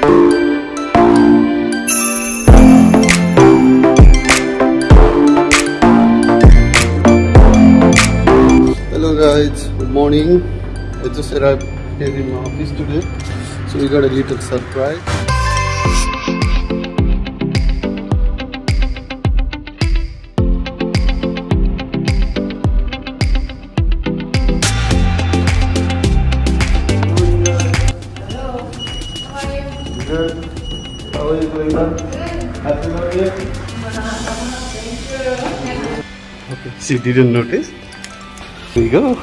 Hello guys, good morning. I just arrived here in my office today. So we got a little surprise. How are you doing? Happy New Year. Okay. She didn't notice. Here you go.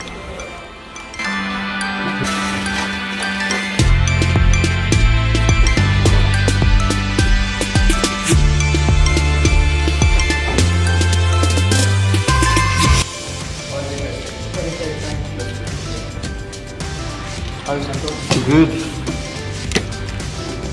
Good.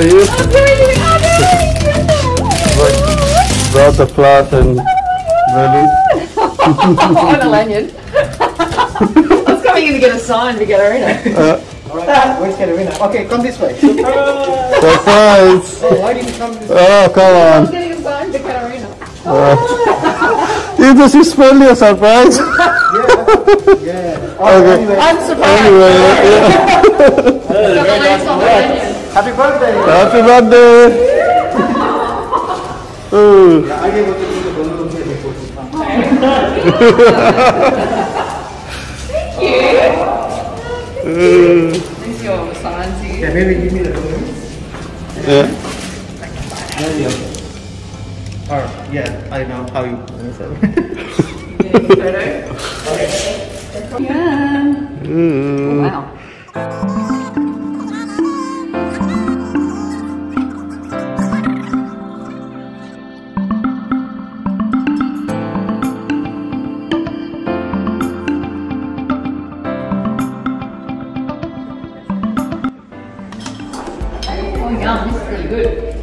the reception at Messi Beach. So you brought the cloth and balloon. on a lanyard. I was coming in to get a sign to get her in it. Uh, Alright, where's Katerina? Okay, come this way. surprise! Oh, why didn't you come this way? Oh, come I was on. getting a sign for Katarina. You just spoiled your surprise. Yeah. Oh, Okay. anyway, I'm surprised. Anyway, yeah. Got the lace on the lanyard. happy birthday! Happy birthday! Thank I gave it to you the balloon here before you your signs here. Yeah, maybe give me the balloon. Yeah. There you go. Or, yeah, I know how you. Ooh. Wow. Yum. This is really good.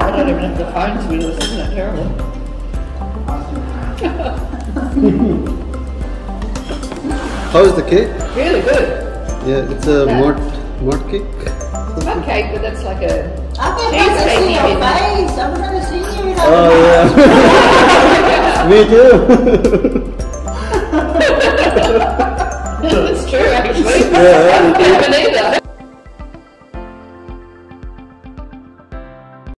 I don't even have the phones with us. Isn't that terrible? How is the cake? Really good. Yeah, it's a Yeah. mud mud cake. Not cake, but that's like a I can Cheesecake never see your even. face. I've never seen you in Oh yeah. Me too. That's true, actually. Yeah. I haven't either.